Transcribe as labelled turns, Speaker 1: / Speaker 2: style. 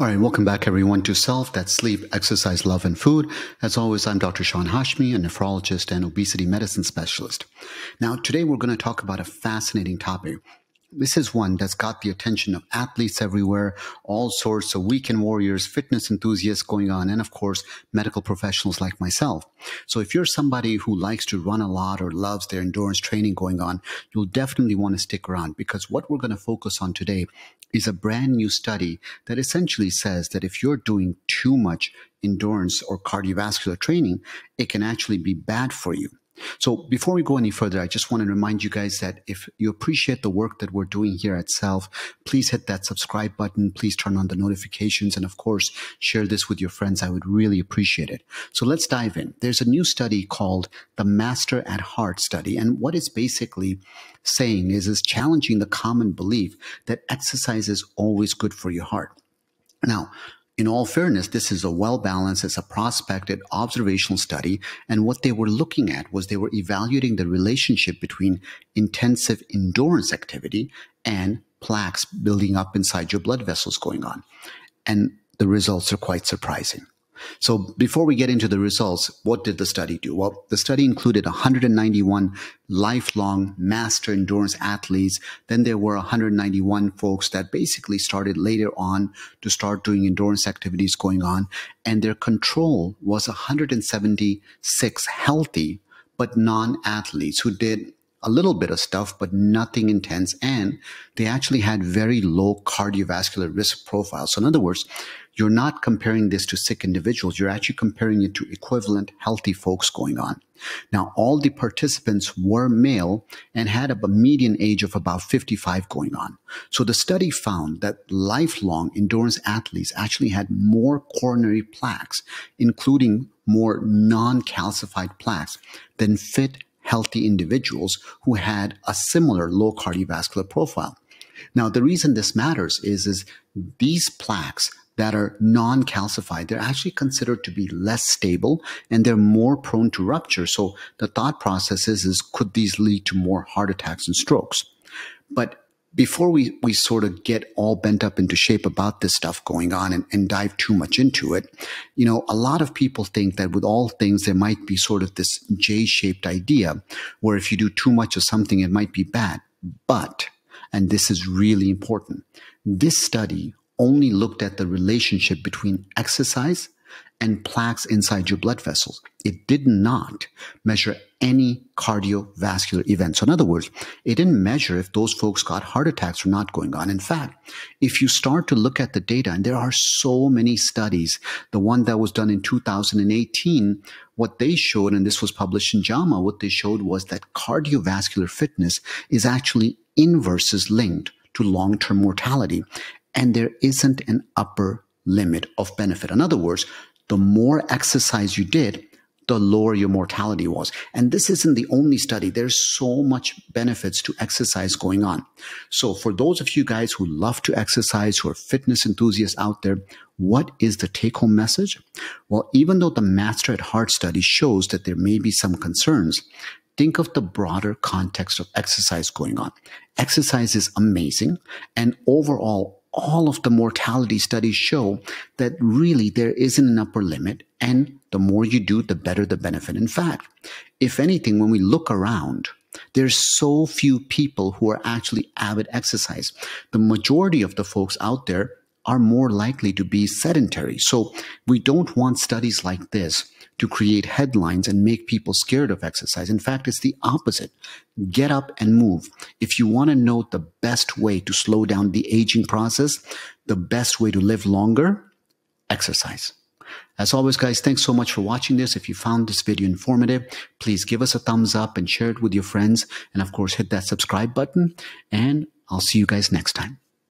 Speaker 1: All right, welcome back everyone to Self, that's sleep, exercise, love, and food. As always, I'm Dr. Sean Hashmi, a nephrologist and obesity medicine specialist. Now, today we're going to talk about a fascinating topic. This is one that's got the attention of athletes everywhere, all sorts of weekend warriors, fitness enthusiasts going on, and of course, medical professionals like myself. So if you're somebody who likes to run a lot or loves their endurance training going on, you'll definitely want to stick around because what we're going to focus on today is a brand new study that essentially says that if you're doing too much endurance or cardiovascular training, it can actually be bad for you. So before we go any further, I just want to remind you guys that if you appreciate the work that we're doing here at Self, please hit that subscribe button. Please turn on the notifications. And of course, share this with your friends. I would really appreciate it. So let's dive in. There's a new study called the Master at Heart study. And what it's basically saying is, is challenging the common belief that exercise is always good for your heart. Now, in all fairness, this is a well balanced, it's a prospected observational study. And what they were looking at was they were evaluating the relationship between intensive endurance activity and plaques building up inside your blood vessels going on. And the results are quite surprising. So before we get into the results, what did the study do? Well, the study included 191 lifelong master endurance athletes. Then there were 191 folks that basically started later on to start doing endurance activities going on. And their control was 176 healthy, but non-athletes who did a little bit of stuff, but nothing intense. And they actually had very low cardiovascular risk profile. So in other words, you're not comparing this to sick individuals. You're actually comparing it to equivalent healthy folks going on. Now, all the participants were male and had a median age of about 55 going on. So the study found that lifelong endurance athletes actually had more coronary plaques, including more non-calcified plaques than fit healthy individuals who had a similar low cardiovascular profile. Now, the reason this matters is, is these plaques that are non-calcified, they're actually considered to be less stable and they're more prone to rupture. So the thought process is, is could these lead to more heart attacks and strokes? But before we, we sort of get all bent up into shape about this stuff going on and, and dive too much into it, you know, a lot of people think that with all things, there might be sort of this J shaped idea where if you do too much of something, it might be bad. But, and this is really important, this study only looked at the relationship between exercise and plaques inside your blood vessels. It did not measure any cardiovascular events. So in other words, it didn't measure if those folks got heart attacks or not going on. In fact, if you start to look at the data, and there are so many studies, the one that was done in 2018, what they showed, and this was published in JAMA, what they showed was that cardiovascular fitness is actually inverses linked to long-term mortality and there isn't an upper limit of benefit. In other words, the more exercise you did, the lower your mortality was. And this isn't the only study. There's so much benefits to exercise going on. So for those of you guys who love to exercise, who are fitness enthusiasts out there, what is the take home message? Well, even though the Master at Heart study shows that there may be some concerns, think of the broader context of exercise going on. Exercise is amazing and overall all of the mortality studies show that really there isn't an upper limit. And the more you do, the better the benefit. In fact, if anything, when we look around, there's so few people who are actually avid exercise. The majority of the folks out there are more likely to be sedentary. So we don't want studies like this to create headlines and make people scared of exercise. In fact, it's the opposite. Get up and move. If you want to know the best way to slow down the aging process, the best way to live longer, exercise. As always, guys, thanks so much for watching this. If you found this video informative, please give us a thumbs up and share it with your friends. And of course, hit that subscribe button. And I'll see you guys next time.